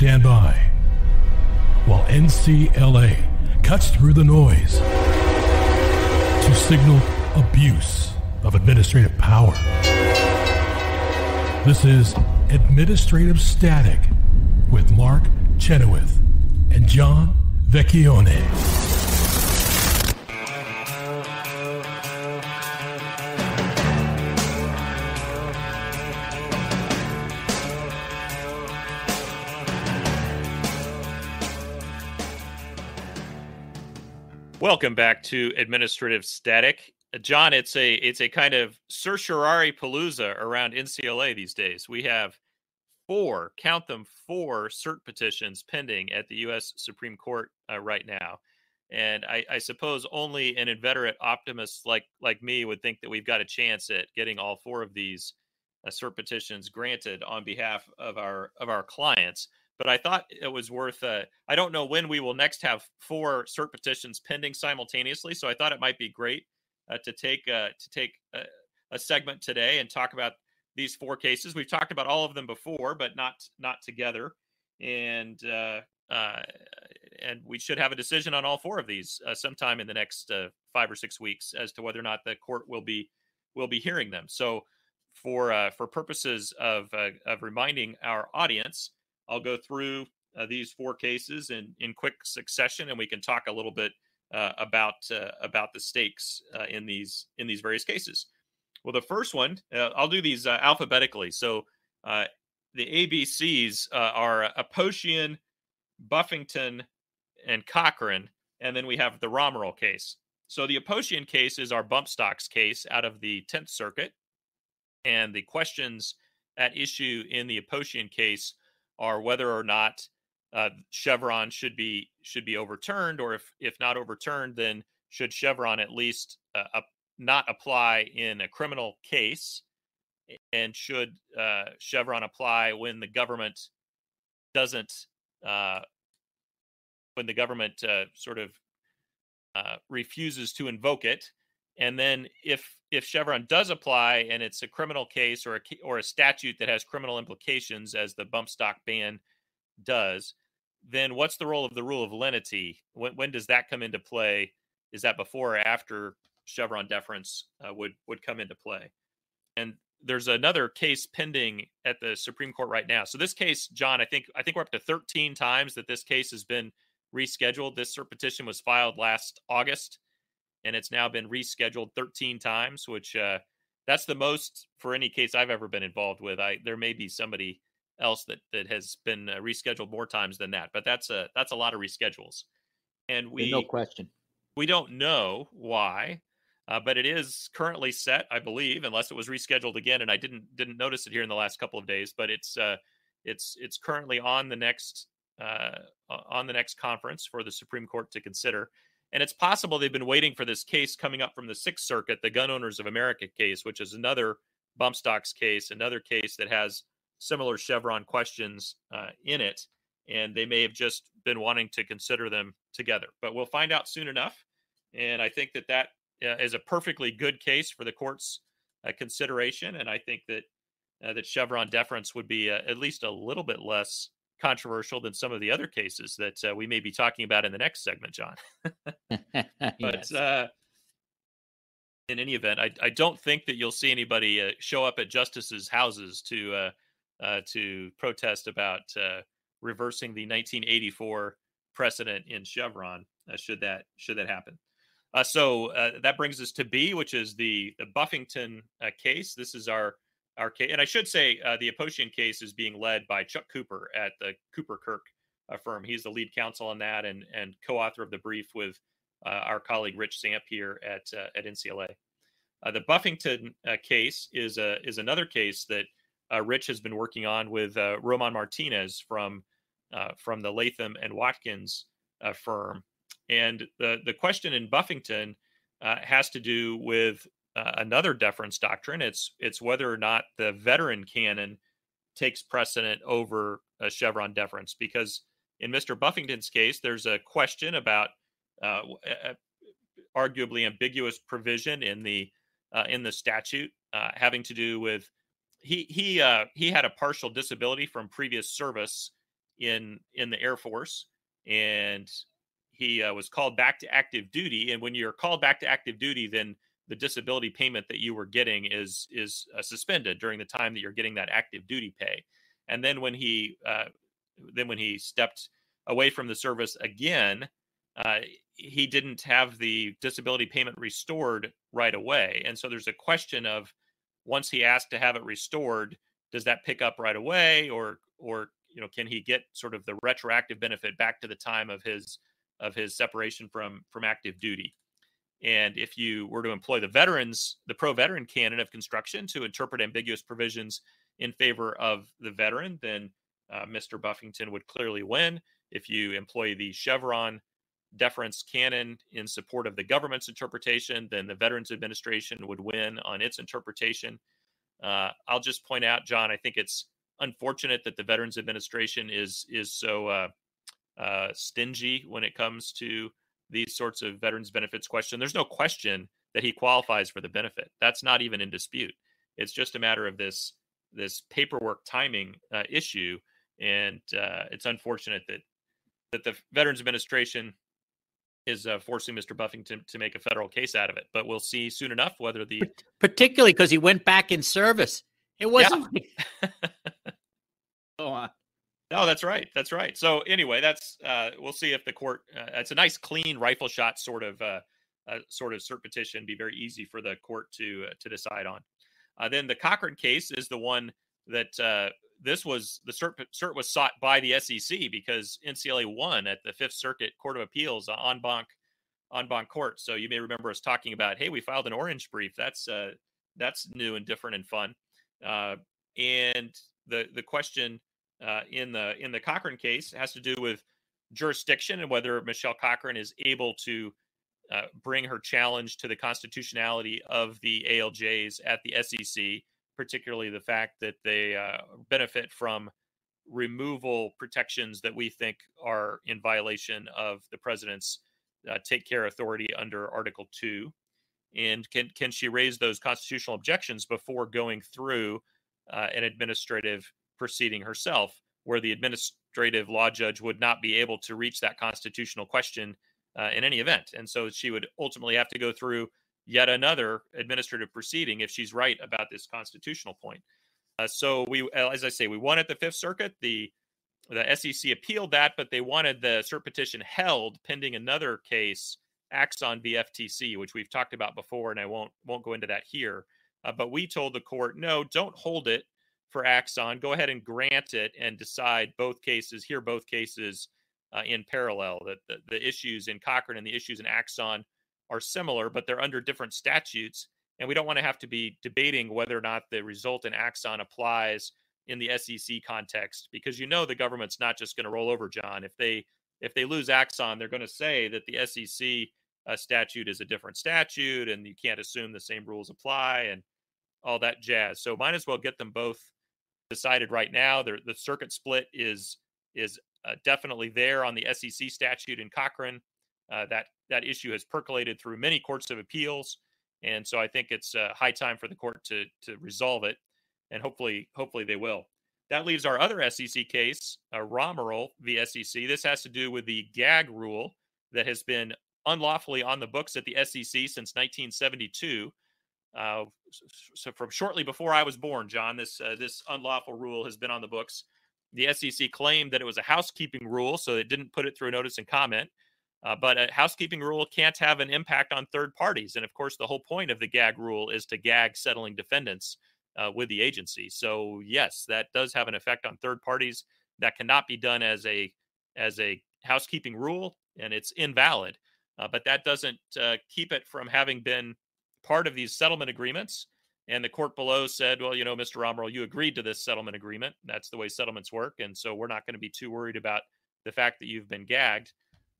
stand by while NCLA cuts through the noise to signal abuse of administrative power. This is Administrative Static with Mark Chenoweth and John Vecchione. Welcome back to Administrative Static. Uh, John, it's a it's a kind of certiorari palooza around NCLA these days. We have four, count them, four cert petitions pending at the U.S. Supreme Court uh, right now, and I, I, suppose only an inveterate optimist like like me would think that we've got a chance at getting all four of these uh, cert petitions granted on behalf of our of our clients but I thought it was worth. Uh, I don't know when we will next have four cert petitions pending simultaneously, so I thought it might be great uh, to take uh, to take a, a, segment today and talk about these four cases. We've talked about all of them before, but not not together, and uh, uh, and we should have a decision on all four of these uh, sometime in the next five or six weeks as to whether or not the court will be will be hearing them. So. For for purposes of of reminding our audience, I'll go through uh, these four cases in, in quick succession, and we can talk a little bit uh, about uh, about the stakes uh, in these in these various cases. Well, the first one, uh, I'll do these uh, alphabetically. So the ABCs are Aposhian, Buffington, and Cochran, and then we have the Romeril case. So the Aposhian case is our bump stocks case out of the Tenth Circuit, and the questions at issue in the Aposhian case are whether or not uh, Chevron should be should be overturned, or if if not overturned, then should Chevron at least uh, up, not apply in a criminal case, and should uh, Chevron apply when the government doesn't uh, when the government uh, sort of uh, refuses to invoke it, and then if if Chevron does apply and it's a criminal case or a or a statute that has criminal implications, as the bump stock ban does, then what's the role of the rule of lenity? When, when does that come into play? Is that before or after Chevron deference uh, would would come into play? And there's another case pending at the Supreme Court right now. So this case, John, I think I think we're up to 13 times that this case has been rescheduled. This cert petition was filed last August and it's now been rescheduled 13 times, which uh, that's the most for any case I've ever been involved with. I there may be somebody else that that has been uh, rescheduled more times than that, but that's a that's a lot of reschedules, and we no question we don't know why. Uh, but it is currently set, I believe, unless it was rescheduled again, and I didn't didn't notice it here in the last couple of days. But it's uh, it's it's currently on the next uh, on the next conference for the Supreme Court to consider. And it's possible they've been waiting for this case coming up from the Sixth Circuit, the Gun Owners of America case, which is another bump stocks case, another case that has similar Chevron questions uh, in it. And they may have just been wanting to consider them together. But we'll find out soon enough. And I think that that uh, is a perfectly good case for the court's uh, consideration. And I think that uh, that Chevron deference would be uh, at least a little bit less controversial than some of the other cases that uh, we may be talking about in the next segment, John. but yes. uh, in any event, I, I, don't think that you'll see anybody uh, show up at justices' houses to uh, uh, to protest about uh, reversing the 1984 precedent in Chevron. should that should that happen? so that brings us to B, which is the the Buffington case. This is our our case. And I should say uh, the Aposhian case is being led by Chuck Cooper at the Cooper Kirk uh, firm. He's the lead counsel on that and and co-author of the brief with uh, our colleague Rich Samp here at uh, at NCLA. Uh, the Buffington uh, case is a is another case that Rich has been working on with Roman Martinez from from the Latham and Watkins firm. And the the question in Buffington has to do with another deference doctrine. It's it's whether or not the veteran canon takes precedent over a Chevron deference. Because in Mr. Buffington's case, there's a question about uh, arguably ambiguous provision in the uh, in the statute uh, having to do with he he uh, he had a partial disability from previous service in in the Air Force, and he uh, was called back to active duty. And when you're called back to active duty, then the disability payment that you were getting is is uh, suspended during the time that you're getting that active duty pay. And then when he uh, then when he stepped away from the service again, uh, he didn't have the disability payment restored right away. And so there's a question of once he asked to have it restored, does that pick up right away, or or you know can he get sort of the retroactive benefit back to the time of his of his separation from from active duty? And if you were to employ the veterans, the pro veteran canon of construction to interpret ambiguous provisions in favor of the veteran, then uh, Mr. Buffington would clearly win. If you employ the Chevron deference canon in support of the government's interpretation, then the Veterans Administration would win on its interpretation. Uh, I'll just point out, John, I think it's unfortunate that the Veterans Administration is is so uh, uh, stingy when it comes to these sorts of veterans benefits question. There's no question that he qualifies for the benefit. That's not even in dispute. It's just a matter of this this paperwork timing uh, issue, and uh, it's unfortunate that that the Veterans Administration is uh, forcing Mr. Buffington to make a federal case out of it. But we'll see soon enough whether the particularly because he went back in service. It wasn't. Yeah. Go on. No, that's right. That's right. So anyway, that's uh, we'll see if the court. Uh, it's a nice, clean rifle shot sort of uh, uh, sort of cert petition. Be very easy for the court to uh, to decide on. Uh, then the Cochran case is the one that this was the cert, cert was sought by the SEC because NCLA won at the Fifth Circuit Court of Appeals en banc en banc court. So you may remember us talking about, hey, we filed an orange brief. That's uh, that's new and different and fun. Uh, and the the question uh, in the in the Cochran case has to do with jurisdiction and whether Michelle Cochran is able to uh, bring her challenge to the constitutionality of the ALJs at the SEC, particularly the fact that they uh, benefit from removal protections that we think are in violation of the president's uh, take care authority under Article Two. And can can she raise those constitutional objections before going through uh, an administrative proceeding herself, where the administrative law judge would not be able to reach that constitutional question uh, in any event. And so she would ultimately have to go through yet another administrative proceeding if she's right about this constitutional point. Uh, so we, uh, as I say, we won at the Fifth Circuit. The the SEC appealed that, but they wanted the cert petition held pending another case, Axon v. FTC, which we've talked about before, and I won't won't go into that here. Uh, but we told the court, no, don't hold it for Axon, go ahead and grant it and decide both cases, hear both cases uh, in parallel. That the, the, issues in Cochran and the issues in Axon are similar, but they're under different statutes. And we don't want to have to be debating whether or not the result in Axon applies in the SEC context, because you know the government's not just going to roll over, John. If they if they lose Axon, they're going to say that the SEC uh, statute is a different statute, and you can't assume the same rules apply, and all that jazz. So might as well get them both decided right now. The, the circuit split is is uh, definitely there on the SEC statute in Cochran. Uh, that that issue has percolated through many courts of appeals, and so I think it's uh, high time for the court to to resolve it, and hopefully hopefully they will. That leaves our other SEC case, uh, Romeril v. SEC. This has to do with the gag rule that has been unlawfully on the books at the SEC since 1972. Uh, so from shortly before I was born, John, this uh, this unlawful rule has been on the books. The SEC claimed that it was a housekeeping rule, so it didn't put it through notice and comment. Uh, but a housekeeping rule can't have an impact on third parties, and of course, the whole point of the gag rule is to gag settling defendants uh, with the agency. So yes, that does have an effect on third parties. That cannot be done as a as a housekeeping rule, and it's invalid. Uh, but that doesn't uh, keep it from having been part of these settlement agreements. And the court below said, well, you know, Mr. Romeril, you agreed to this settlement agreement. That's the way settlements work. And so we're not going to be too worried about the fact that you've been gagged.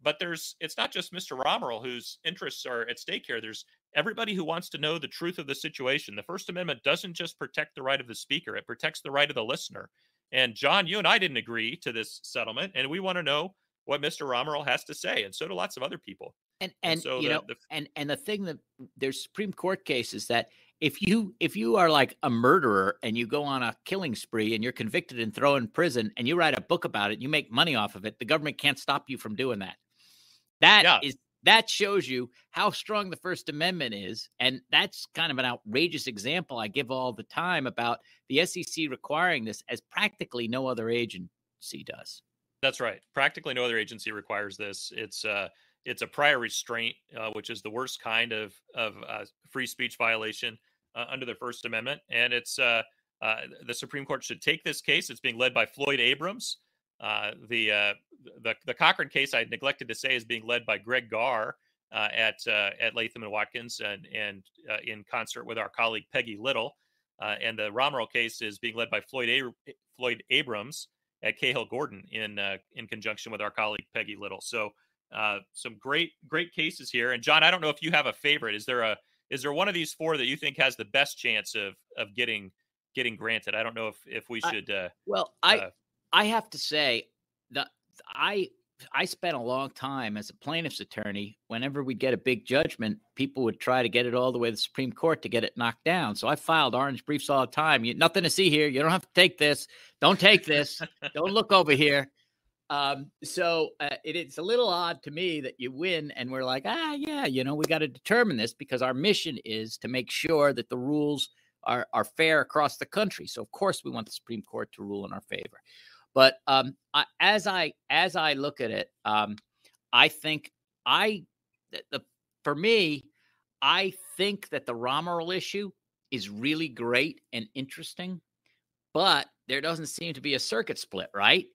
But there's, it's not just Mr. Romeril whose interests are at stake here. There's everybody who wants to know the truth of the situation. The First Amendment doesn't just protect the right of the speaker, it protects the right of the listener. And John, you and I didn't agree to this settlement, and we want to know what Mr. Romeril has to say, and so do lots of other people. And and, and so you the, know, the, and and the thing that there's Supreme Court cases that if you if you are like a murderer and you go on a killing spree and you're convicted and thrown in prison and you write a book about it, you make money off of it. The government can't stop you from doing that. That Yeah. is that shows you how strong the First Amendment is, and that's kind of an outrageous example I give all the time about the SEC requiring this as practically no other agency does. That's right. Practically no other agency requires this. It's uh, it's a prior restraint, uh, which is the worst kind of of uh, free speech violation uh, under the First Amendment, and it's uh, uh, the Supreme Court should take this case. It's being led by Floyd Abrams. Uh, the the the Cochran case I neglected to say is being led by Greg Garre at at Latham and Watkins, and and in concert with our colleague Peggy Little. And the Romeril case is being led by Floyd A- Floyd Abrams at Cahill Gordon in in conjunction with our colleague Peggy Little. So uh, some great great cases here. And John, I don't know if you have a favorite. Is there a is there one of these four that you think has the best chance of of getting getting granted? I don't know if if we should. Uh, Well, I Uh, I have to say that I I spent a long time as a plaintiff's attorney. Whenever we'd get a big judgment, people would try to get it all the way to the Supreme Court to get it knocked down. So I filed orange briefs all the time. You nothing to see here. You don't have to take this. Don't take this. don't look over here. Um, so uh, it, it's a little odd to me that you win and we're like, ah, yeah, you know, we got to determine this because our mission is to make sure that the rules are are fair across the country. So of course we want the Supreme Court to rule in our favor. But um, I, as I as I look at it, um, I think I the, the for me, I think that the Romeril issue is really great and interesting, but there doesn't seem to be a circuit split, right?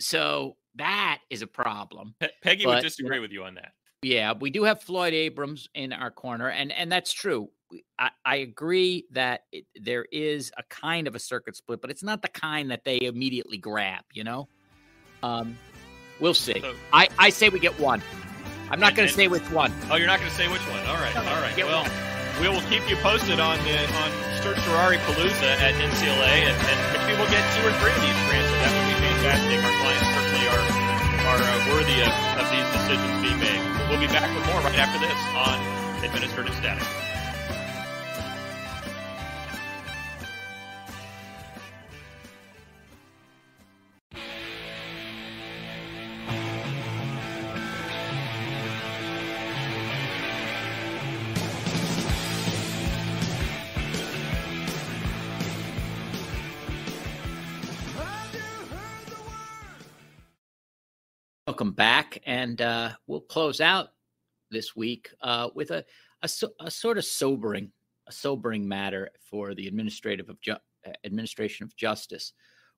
So that is a problem. Pe- Peggy but, would you disagree know- with you on that. Yeah, we do have Floyd Abrams in our corner, and and that's true. I, I agree that it, there is a kind of a circuit split, but it's not the kind that they immediately grab. You know, um, we'll see. So- I I say we get one. I'm not going to say which one. Oh, you're not going to say which one? All right, No, all right. Well, one. we will keep you posted on the on Certiorari Palooza at NCLA, and, and maybe we'll get two or three of these granted. That would be fantastic. Our clients certainly are are uh, worthy of, of these decisions being made. We'll be back with more right after this on Administrative Static. Welcome back, and uh, we'll close out this week uh, with a, a a sort of sobering a sobering matter for the administrative of ju- uh, administration of justice,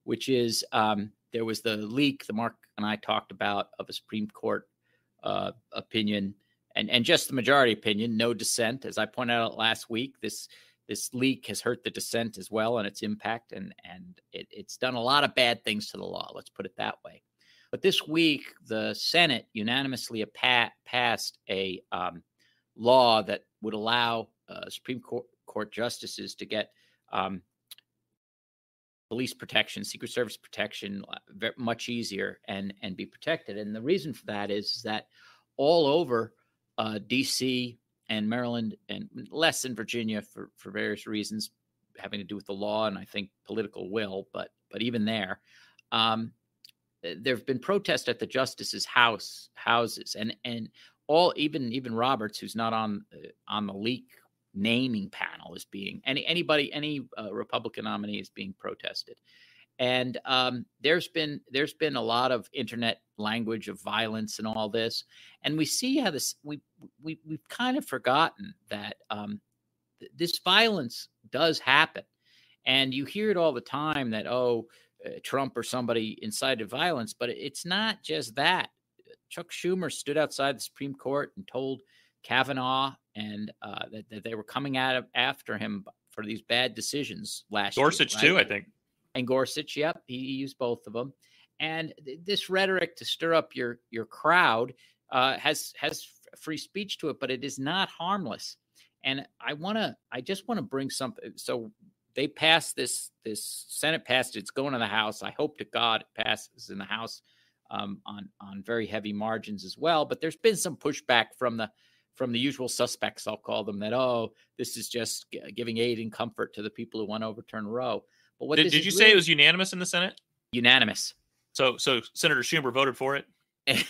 which is um, there was the leak the Mark and I talked about of a Supreme Court uh, opinion and and just the majority opinion, no dissent. As I pointed out last week, this this leak has hurt the dissent as well and its impact, and and it, it's done a lot of bad things to the law. Let's put it that way. But this week, the Senate unanimously pa- passed a um, law that would allow uh, Supreme Court, Court justices to get um, police protection, Secret Service protection, uh, ve- much easier and and be protected. And the reason for that is that all over uh, D.C. and Maryland, and less in Virginia for for various reasons having to do with the law and I think political will, but but even there. Um, there have been protests at the justices' house houses, and and all even even Roberts, who's not on uh, on the leak naming panel, is being any anybody any uh, Republican nominee is being protested, and um, there's been there's been a lot of internet language of violence and all this, and we see how this we we we've kind of forgotten that um, th- this violence does happen, and you hear it all the time that oh Trump or somebody incited violence, but it's not just that. Chuck Schumer stood outside the Supreme Court and told Kavanaugh and uh, that, that they were coming at after him for these bad decisions last Gorsuch year. too. I think. and Gorsuch. Yep, he, he used both of them. And th- this rhetoric to stir up your your crowd uh, has has free speech to it, but it is not harmless. And I want to, I just want to bring something. So they passed this this Senate passed. it. It's going to the House. I hope to God it passes in the House um, on on very heavy margins as well. But there's been some pushback from the from the usual suspects, I'll call them that. Oh, this is just giving aid and comfort to the people who want to overturn Roe. But what did, did you really... say it was unanimous in the Senate? Unanimous. So, so Senator Schumer voted for it,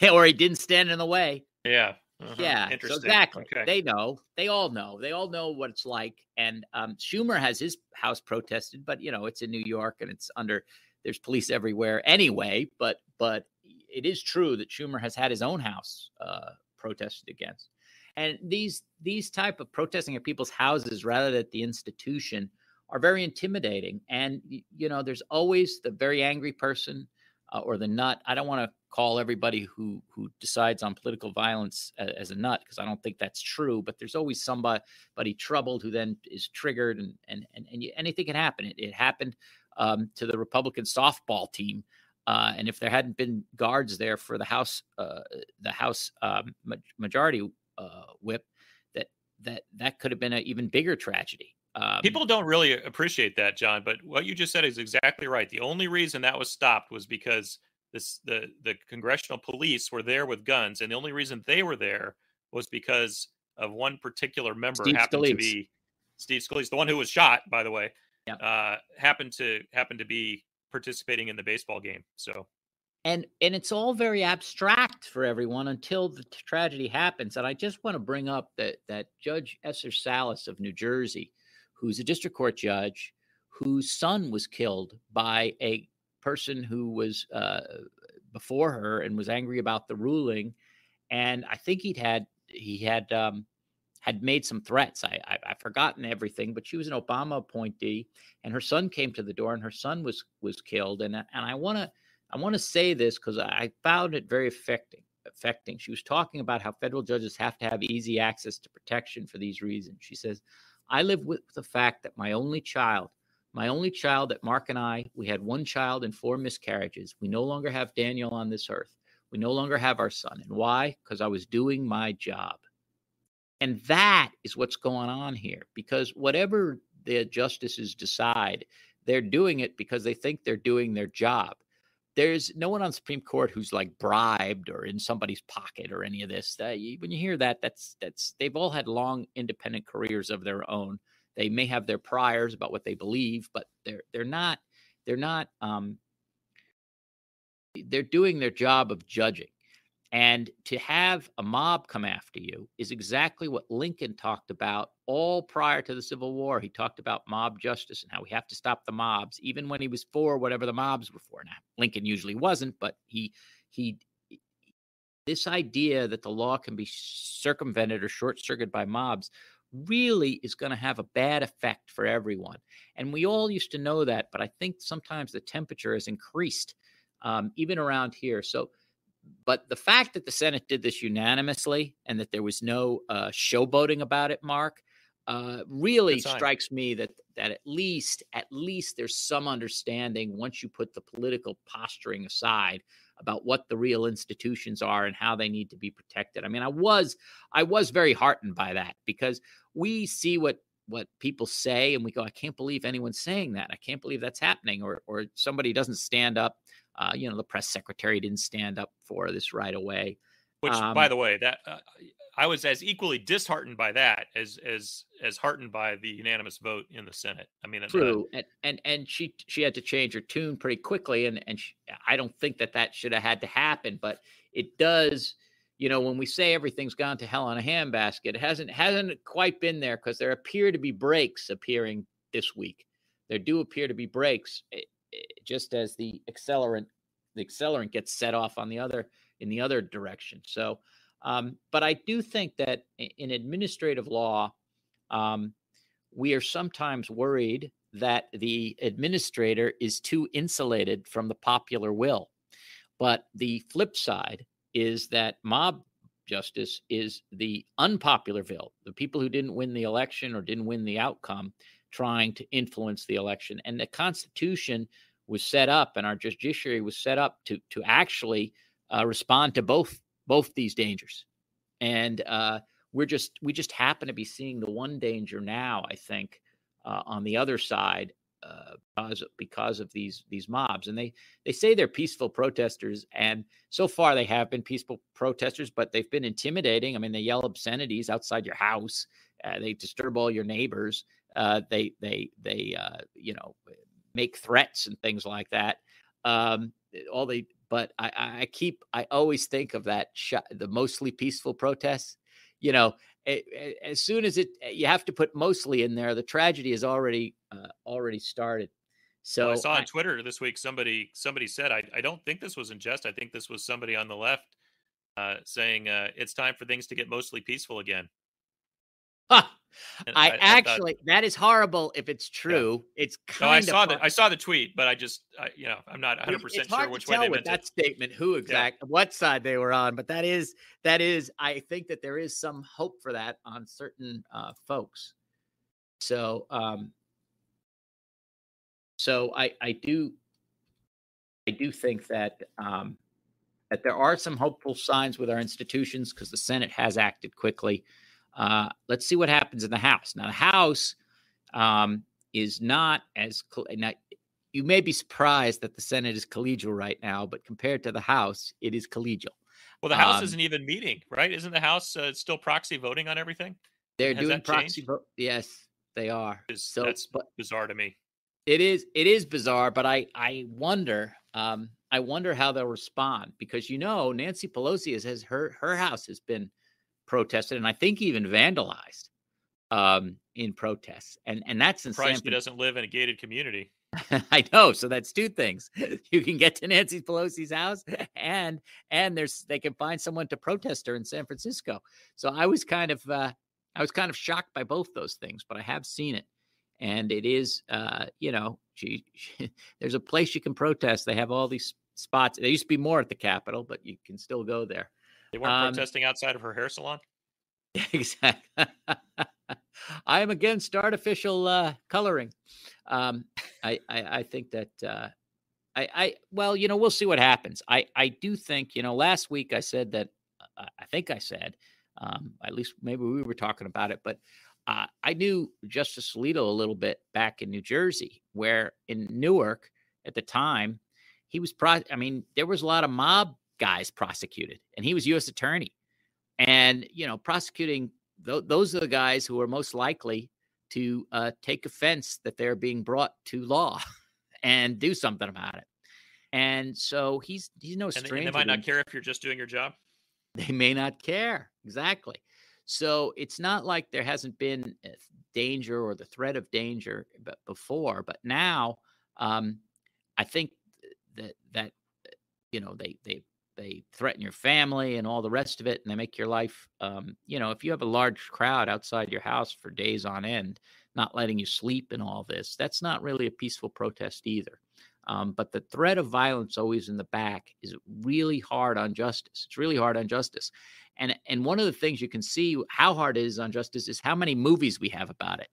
or he didn't stand in the way. Yeah. Uh-huh. Yeah, so exactly. Okay. They know. They all know. They all know what it's like. And um, Schumer has his house protested, but you know it's in New York and it's under. There's police everywhere anyway. But but it is true that Schumer has had his own house uh, protested against. And these these type of protesting at people's houses rather than at the institution are very intimidating. And you know, there's always the very angry person uh, or the nut. I don't want to call everybody who who decides on political violence as, as a nut because I don't think that's true. But there's always somebody troubled who then is triggered, and and and, and you, anything can happen. It, it happened um, to the Republican softball team. Uh, and if there hadn't been guards there for the House, uh, the House um, majority uh, whip, that that that could have been an even bigger tragedy. Um, People don't really appreciate that, John. But what you just said is exactly right. The only reason that was stopped was because this the the congressional police were there with guns, and the only reason they were there was because of one particular member Steve happened Scalise. to be Steve Scalise, the one who was shot, by the way. Yeah. Uh, happened to happened to be participating in the baseball game. So and and it's all very abstract for everyone until the tragedy happens. And I just want to bring up that that Judge Esther Salas of New Jersey, who's a district court judge, whose son was killed by a person who was uh, before her and was angry about the ruling, and I think he'd had he had um, had made some threats. I, I have forgotten everything, but she was an Obama appointee, and her son came to the door, and her son was was killed. And and I want to I want to say this because I found it very affecting. Affecting. She was talking about how federal judges have to have easy access to protection for these reasons. She says, "I live with the fact that my only child." My only child that Mark and I, we had one child and four miscarriages. We no longer have Daniel on this earth. We no longer have our son. And why? Because I was doing my job. And that is what's going on here because whatever the justices decide, they're doing it because they think they're doing their job. There's no one on Supreme Court who's like bribed or in somebody's pocket or any of this. Uh, when you hear that, that's that's they've all had long independent careers of their own. They may have their priors about what they believe, but they're they're not they're not um, they're doing their job of judging. And to have a mob come after you is exactly what Lincoln talked about all prior to the Civil War. He talked about mob justice and how we have to stop the mobs, even when he was for whatever the mobs were for. Now, Lincoln usually wasn't, but he he this idea that the law can be circumvented or short circuited by mobs really is going to have a bad effect for everyone. And we all used to know that, but I think sometimes the temperature has increased, um, even around here. So but the fact that the Senate did this unanimously and that there was no uh, showboating about it, Mark, uh, really strikes me that that at least at least there's some understanding once you put the political posturing aside about what the real institutions are and how they need to be protected. I mean, I was I was very heartened by that because we see what what people say and we go, I can't believe anyone's saying that. I can't believe that's happening, or or somebody doesn't stand up uh, you know, the press secretary didn't stand up for this right away. Which, um, by the way, that uh, I was as equally disheartened by that as as as heartened by the unanimous vote in the Senate. I mean, true, uh, and and and she she had to change her tune pretty quickly, and and she, I don't think that that should have had to happen, but it does. You know, when we say everything's gone to hell on a handbasket, it hasn't hasn't quite been there because there appear to be brakes appearing this week. There do appear to be brakes. Eh, just as the accelerant the accelerant gets set off on the other in the other direction. So, um, but I do think that in administrative law, um, we are sometimes worried that the administrator is too insulated from the popular will. But the flip side is that mob justice is the unpopular will, the people who didn't win the election or didn't win the outcome trying to influence the election. And the Constitution was set up and our judiciary was set up to to actually uh, respond to both both these dangers. And uh, we're just we just happen to be seeing the one danger now. I think uh, on the other side uh, because because of these these mobs, and they they say they're peaceful protesters, and so far they have been peaceful protesters, but they've been intimidating. I mean, they yell obscenities outside your house, uh, they disturb all your neighbors, uh, they they they uh, you know make threats and things like that. Um, all they, but I I keep I always think of that shot, the mostly peaceful protests. You know, as soon as it you have to put mostly in there, the tragedy has already uh, already started. So well, I saw on I, Twitter this week somebody somebody said I I don't think this was in jest. I think this was somebody on the left uh, saying uh, it's time for things to get mostly peaceful again. I, I, actually thought, that is horrible if it's true. Yeah. It's kind no, I saw the I saw the tweet, but I just I, you know I'm not 100 percent sure which way they meant that it. statement who exact yeah. what side they were on, but that is that is I think that there is some hope for that on certain uh, folks. So um, so I I do I do think that um, that there are some hopeful signs with our institutions because the Senate has acted quickly. Uh, let's see what happens in the House. Now, the House um, is not as now, you may be surprised that the Senate is collegial right now, but compared to the House, it is collegial. Well, the House um, isn't even meeting, right? Isn't the House uh, still proxy voting on everything? They're Has doing proxy vote. Yes, they are. so that's but, bizarre to me. It is. It is bizarre, but I I wonder. Um, I wonder how they'll respond because you know Nancy Pelosi has, has her her house has been protested and I think even vandalized um, in protests. And and that's in Surprised he doesn't live in a gated community. I know. So that's two things. You can get to Nancy Pelosi's house and and there's they can find someone to protest her in San Francisco. So I was kind of uh I was kind of shocked by both those things, but I have seen it. And it is uh, you know, she, she there's a place you can protest. They have all these spots. There used to be more at the Capitol, but you can still go there. They weren't um, protesting outside of her hair salon. Exactly. I am against artificial uh, coloring. Um, I, I, I think that uh, I I well you know we'll see what happens. I I do think you know last week I said that uh, I think I said um, at least maybe we were talking about it, but uh, I knew Justice Alito a little bit back in New Jersey, where in Newark at the time he was pro. I mean there was a lot of mob guys prosecuted, and he was U.S. attorney. And you know, prosecuting th- those are the guys who are most likely to uh, take offense that they're being brought to law and do something about it. And so he's he's no stranger. And they might not care if you're just doing your job. They may not care exactly. So it's not like there hasn't been danger or the threat of danger before, but now um, I think that that you know they they they threaten your family and all the rest of it and they make your life um, you know if you have a large crowd outside your house for days on end not letting you sleep and all this that's not really a peaceful protest either. Um, but the threat of violence always in the back is really hard on justice. It's really hard on justice. And and one of the things you can see how hard it is on justice is how many movies we have about it.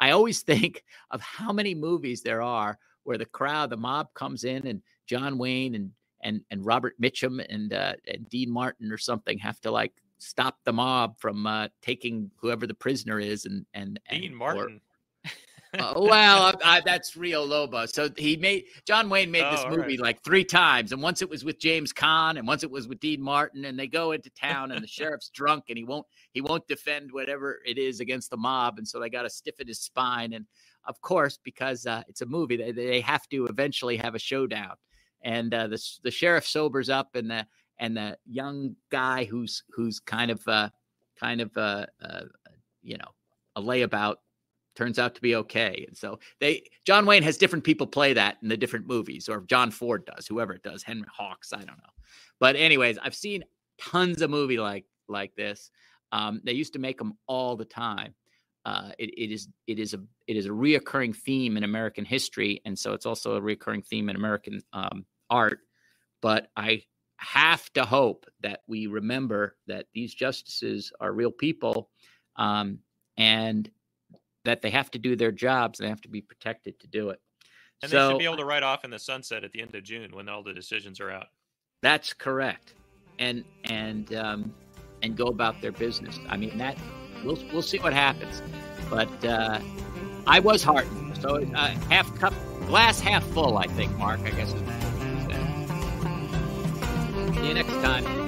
I always think of how many movies there are where the crowd the mob comes in and john wayne and and and Robert Mitchum and, uh, and Dean Martin or something have to like stop the mob from uh, taking whoever the prisoner is and and, and Dean Martin. Or, uh, well, I, I, that's Rio Lobo. So he made John Wayne made oh, this movie right. like three times, and once it was with James Caan, and once it was with Dean Martin, and they go into town, and the sheriff's drunk, and he won't he won't defend whatever it is against the mob, and so they got to stiffen his spine, and of course, because uh, it's a movie, they, they have to eventually have a showdown and uh, the the sheriff sobers up, and the and the young guy who's who's kind of uh, kind of uh, uh, you know a layabout turns out to be okay. And so they John Wayne has different people play that in the different movies, or John Ford does, whoever it does, Henry Hawks, I don't know. But anyways, I've seen tons of movie like like this. Um, they used to make them all the time. Uh, it, it is it is a it is a reoccurring theme in American history, and so it's also a recurring theme in American um, art. But I have to hope that we remember that these justices are real people, um, and that they have to do their jobs and they have to be protected to do it. And so, they should be able to write off in the sunset at the end of June when all the decisions are out. That's correct, and and um, and go about their business. I mean that we'll we'll see what happens. But uh, I was heartened So uh, half cup, glass half full, I think, Mark. I guess. See you next time.